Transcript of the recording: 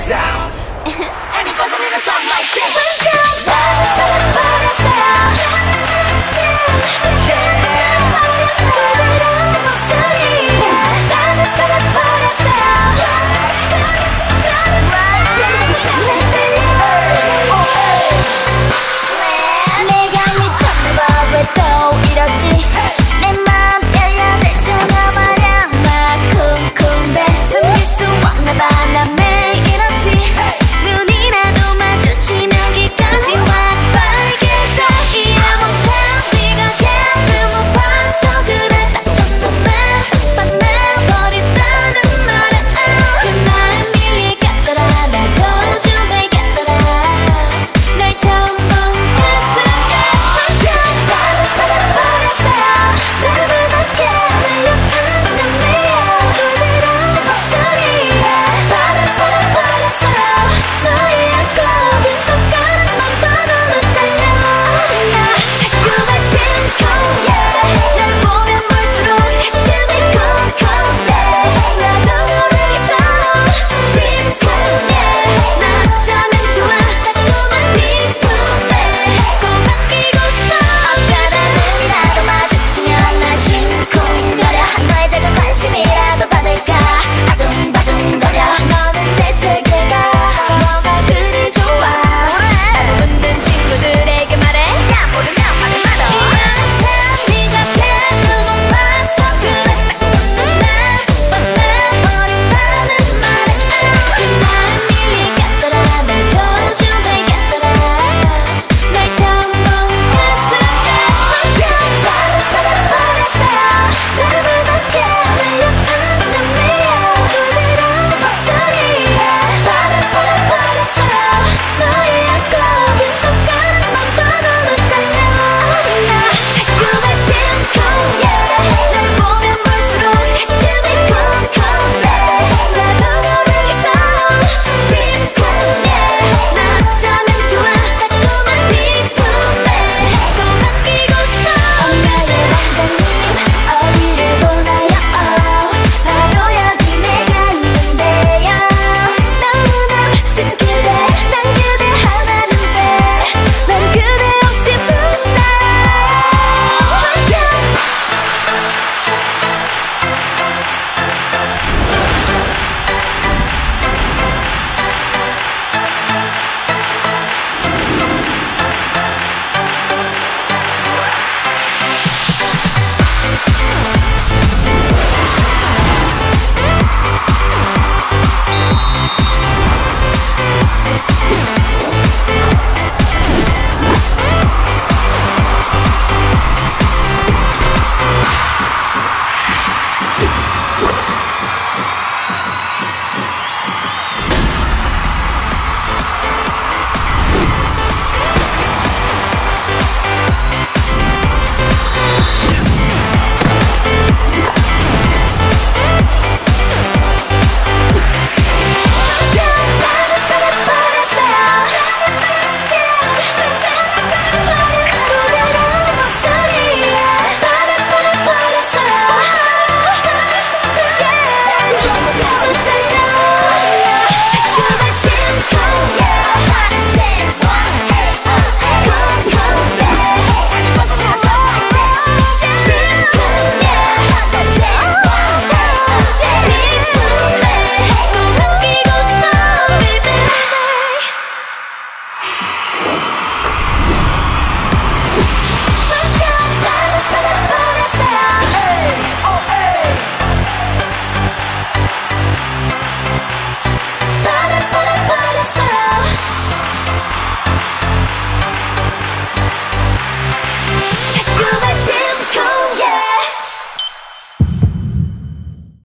sound And because I need a song like this Sunshine, butterfly, butterfly 내맘 열려들 수가 마냥 막 쿵쿵대 숨길 수 없나봐 나 매일 Hey!